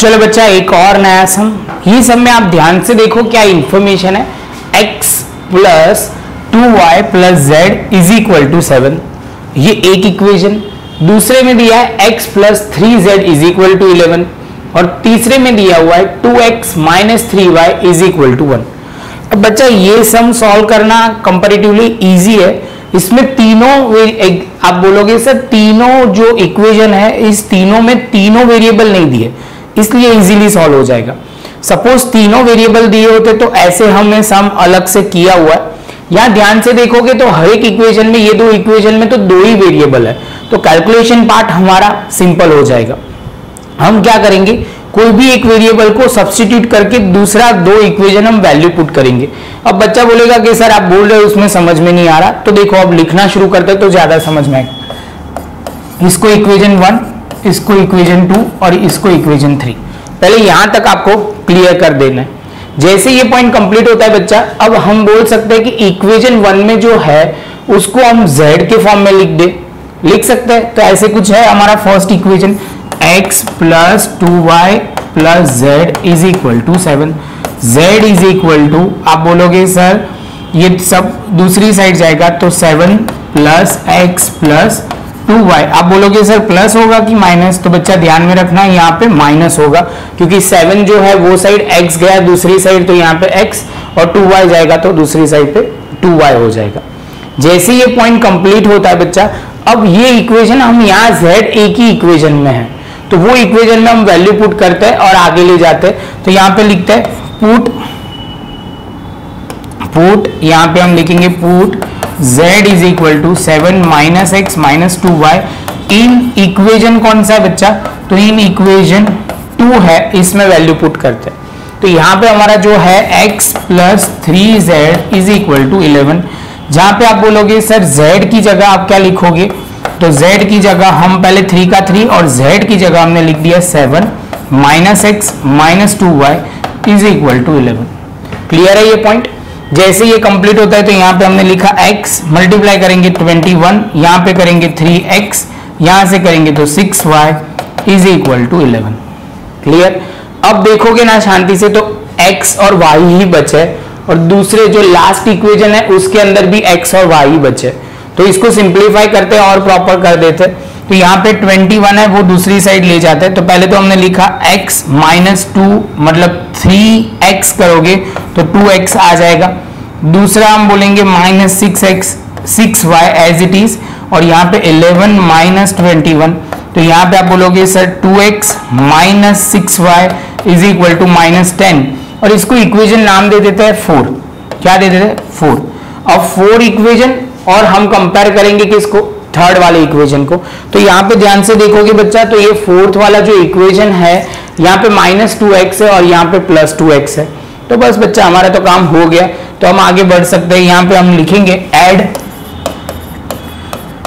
चलो बच्चा, एक और नया सम ये सम में आप ध्यान से देखो क्या इंफॉर्मेशन है. X plus two Y plus Z is equal to seven ये एक इक्वेशन दूसरे में दिया है x plus three Z is equal to eleven और तीसरे में दिया हुआ है two X minus three Y is equal to one अब बच्चा, ये सम सॉल्व करना कंपेरेटिवली इजी है. इसमें तीनों आप बोलोगे, सर, तीनों जो इक्वेशन है, इस तीनों में तीनों वेरिएबल नहीं दिए. इसलिए इजीली सॉल्व हो जाएगा। सपोज़ तीनों वेरिएबल दिए होते तो ऐसे हमने सम अलग से किया हुआ है। यहाँ ध्यान से देखोगे तो हर एक इक्वेशन में, ये दो इक्वेशन में तो दो ही वेरिएबल है। तो कैलकुलेशन पार्ट हमारा सिंपल हो जाएगा। हम क्या करेंगे? कोई भी एक वेरिएबल को सब्सटीट्यूट करके दूसरा दो इक्वेशन हम वैल्यू पुट करेंगे। अब बच्चा बोलेगा कि सर आप बोल रहे हो, उसमें समझ में नहीं आ रहा। तो देखो, अब लिखना शुरू करते तो ज़्यादा समझ में आएगा। इसको इक्वेशन वन इसको इक्वेशन टू और इसको इक्वेशन थ्री पहले यहाँ तक आपको क्लियर कर देना है। जैसे ये पॉइंट कंप्लीट होता है बच्चा, अब हम बोल सकते हैं कि इक्वेशन वन में जो है, उसको हम z के फॉर्म में लिख दे। लिख सकते हैं? तो ऐसे कुछ है हमारा first equation x plus two Y plus Z is equal to seven Z is equal to आप बोलोगे, सर, ये सब दूसरी साइड जाएगा तो seven plus X plus two Y. आप बोलोगे, सर प्लस होगा कि माइनस तो बच्चा ध्यान में रखना, यहाँ पे माइनस होगा, क्योंकि सेवन जो है, वो साइड एक्स गया, दूसरी साइड तो यहाँ पे एक्स और टू वाई जाएगा तो दूसरी साइड पे टू वाई हो जाएगा। जैसे ये पॉइंट कंप्लीट होता है बच्चा, अब ये इक्वेशन हम यहाँ जेड एक ही इक्वेशन में है। तो वो इक्वेशन में हम वैल्यू पुट करते हैं और आगे ले जाते हैं। तो यहाँ पे लिखते हैं पुट पुट यहाँ पे हम लिखेंगे put z is equal to seven minus X minus two Y in equation कौन सा है बच्चा? तो इन इक्वेजन टू है, इसमें वैल्यू पुट करते हैं। तो यहाँ पे हमारा जो है x plus three Z is equal to eleven जहाँ पे आप बोलोगे, सर, z की जगह आप क्या लिखोगे? तो z की जगह हम पहले थ्री का थ्री और z की जगह हमने लिख दिया seven minus X minus two Y is equal to eleven clear है ये पॉइंट जैसे ये कंप्लीट होता है तो यहाँ पे हमने लिखा x मल्टीप्लाई करेंगे 21 वन यहाँ पे करेंगे 3x एक्स यहाँ से करेंगे तो 6y Y is equal to 11 clear अब देखोगे ना शांति से तो x और y ही बचे, और दूसरे जो लास्ट इक्वेशन है, उसके अंदर भी x और y ही बचे। तो इसको सिंप्लीफाई करते हैं और प्रॉपर कर देते तो यहाँ पे 21 है, वो दूसरी साइड ले जाते हैं। तो पहले तो हमने लिखा x माइनस टू मतलब 3x करोगे तो 2x आ जाएगा। दूसरा हम बोलेंगे minus six X six Y as it is और यहाँ पे 11 माइनस ट्वेंटी तो यहाँ पे आप बोलोगे sir 2x X minus six Y is equal to minus ten और इसको इक्वेशन नाम दे देते हैं फोर क्या दे देते हैं? फोर अब फोर इक्वेशन और हम कंपेयर करेंगे किसको? थर्ड वाले इक्वेशन को। तो यहाँ पे ध्यान से देखोगे बच्चा तो ये फोर्थ वाला जो इक्वेशन है, यहाँ पे माइनस टू एक्स है और यहाँ पे प्लस टू एक्स है। तो बस बच्चा, हमारा तो काम हो गया। तो हम आगे बढ़ सकते हैं। यहाँ पे हम लिखेंगे एड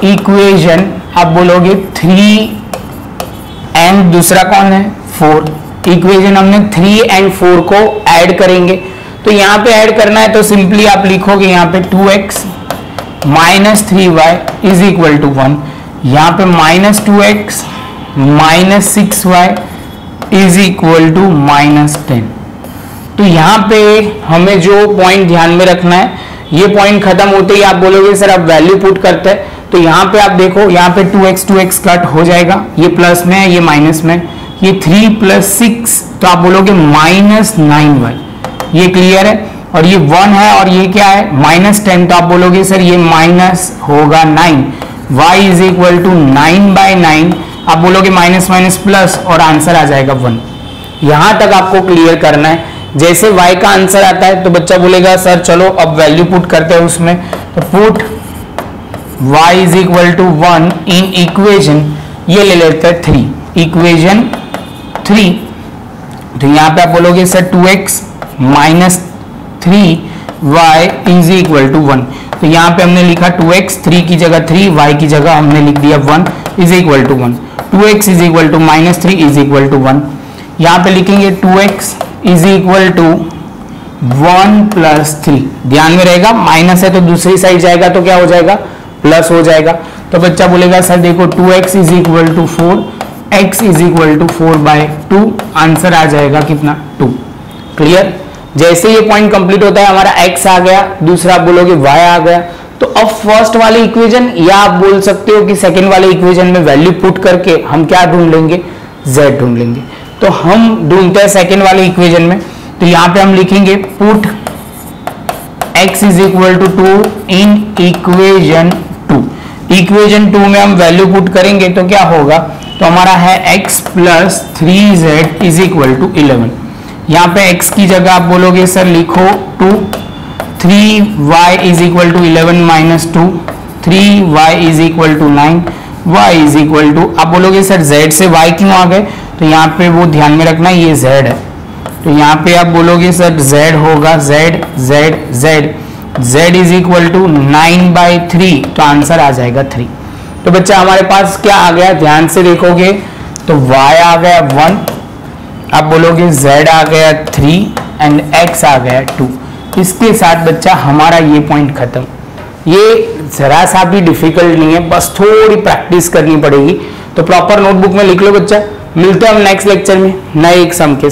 इक्वेशन आप बोलोगे थ्री एंड दूसरा कौन है? फोर इक्वेशन हमने थ्री एंड फोर को ऐड करेंगे। तो यहाँ पे ऐड करना है तो सिंपली आप लिखोगे यहाँ पे two X minus three Y is equal to one. यहाँ पे minus two X, minus six Y is equal to minus ten. तो यहाँ पे हमें जो पॉइंट ध्यान में रखना है, ये पॉइंट खत्म होते ही आप बोलोगे, सर, आप वैल्यू पुट करते हैं। तो यहाँ पे आप देखो, यहाँ पे 2x 2x कट हो जाएगा। ये प्लस में है, ये माइनस में ये 3 प्लस सिक्स तो आप बोलोगे माइनस नाइन वाई। ये क्लियर है? और ये वन है और ये क्या है? माइनस टेन तो आप बोलोगे, सर, ये माइनस होगा nine y is equal to nine by nine आप बोलोगे माइनस माइनस प्लस और आंसर आ जाएगा वन यहाँ तक आपको क्लियर करना है। जैसे y का आंसर आता है तो बच्चा बोलेगा, सर, चलो, अब वैल्यू पुट करते हैं उसमें. तो put y is equal to one in equation ये ले लेते हैं थ्री इक्वेशन थ्री तो यहाँ पे आप बोलोगे, sir two X minus three Y is equal to one तो यहाँ पे हमने लिखा टू एक्स थ्री की जगह थ्री वाई की जगह हमने लिख दिया one is equal to one two X is equal to minus three is equal to one यहाँ पे लिखेंगे two X is equal to one plus three ध्यान में रहेगा माइनस है तो दूसरी साइड जाएगा तो क्या हो जाएगा? प्लस हो जाएगा। तो बच्चा बोलेगा, सर देखो two X is equal to four X is equal to four by two answer आ जाएगा कितना? टू क्लियर जैसे ये पॉइंट कंप्लीट होता है, हमारा एक्स आ गया, दूसरा आप बोलोगे वाई आ गया। तो अब फ़र्स्ट वाले इक्वेशन या आप बोल सकते हो कि सेकेंड वाले इक्वेशन में वैल्यू पुट करके हम क्या ढूंढ लेंगे? जेड ढूंढ लेंगे। तो हम ढूंढते हैं सेकेंड वाले इक्वेशन में। तो यहाँ पे हम लिखेंगे put x is equal to two in equation two equation two में हम वैल्यू पुट करेंगे तो क्या होगा? तो हमारा है x plus three Z is equal to eleven यहाँ पे x की जगह आप बोलोगे सर लिखो two three Y is equal to eleven minus two three Y is equal to nine Y is equal to आप बोलोगे सर z से y क्यों आ गए? तो यहाँ पे वो ध्यान में रखना, ये z है। तो यहाँ पे आप बोलोगे सर z होगा, z z z. z is equal to nine by three तो आंसर आ जाएगा थ्री तो बच्चा, हमारे पास क्या आ गया? ध्यान से देखोगे तो y आ गया वन आप बोलोगे z आ गया थ्री एंड x आ गया टू इसके साथ बच्चा हमारा ये पॉइंट खत्म. ये जरा सा भी डिफ़िकल्ट नहीं है, बस थोड़ी प्रैक्टिस करनी पड़ेगी. तो प्रॉपर नोटबुक में लिख लो बच्चा. मिलते हैं हम नेक्स्ट लेक्चर में. नए एक सम के